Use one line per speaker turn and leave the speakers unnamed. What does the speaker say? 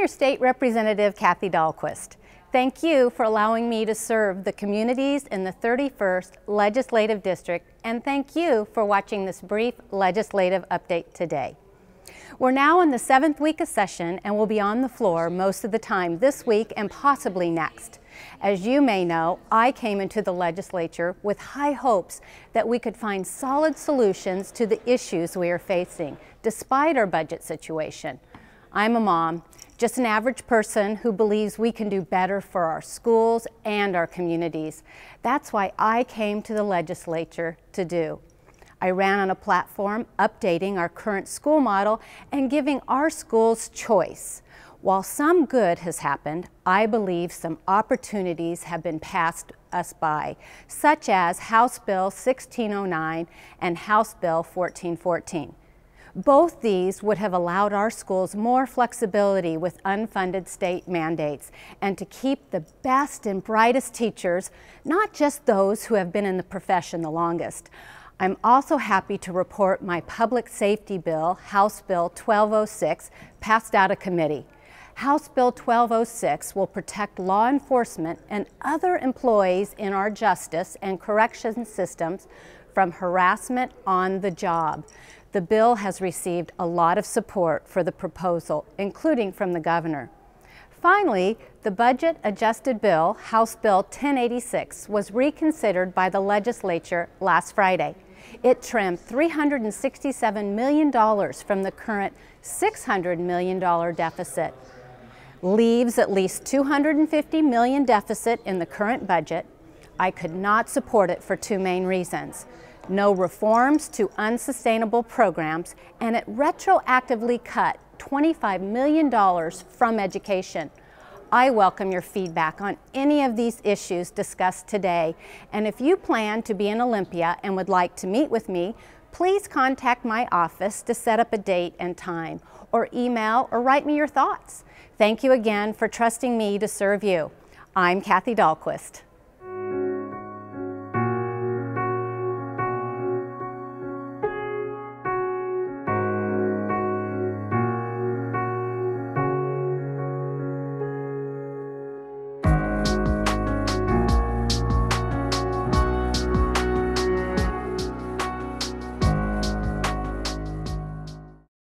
your state representative, Kathy Dahlquist. Thank you for allowing me to serve the communities in the 31st Legislative District, and thank you for watching this brief legislative update today. We're now in the seventh week of session and will be on the floor most of the time this week and possibly next. As you may know, I came into the legislature with high hopes that we could find solid solutions to the issues we are facing, despite our budget situation. I'm a mom, just an average person who believes we can do better for our schools and our communities. That's why I came to the legislature to do. I ran on a platform updating our current school model and giving our schools choice. While some good has happened, I believe some opportunities have been passed us by, such as House Bill 1609 and House Bill 1414. Both these would have allowed our schools more flexibility with unfunded state mandates and to keep the best and brightest teachers, not just those who have been in the profession the longest. I'm also happy to report my public safety bill, House Bill 1206, passed out of committee. House Bill 1206 will protect law enforcement and other employees in our justice and correction systems from harassment on the job. The bill has received a lot of support for the proposal, including from the governor. Finally, the budget adjusted bill, House Bill 1086, was reconsidered by the legislature last Friday. It trimmed $367 million from the current $600 million deficit, leaves at least 250 million deficit in the current budget. I could not support it for two main reasons no reforms to unsustainable programs, and it retroactively cut $25 million from education. I welcome your feedback on any of these issues discussed today. And if you plan to be in Olympia and would like to meet with me, please contact my office to set up a date and time, or email or write me your thoughts. Thank you again for trusting me to serve you. I'm Kathy Dahlquist.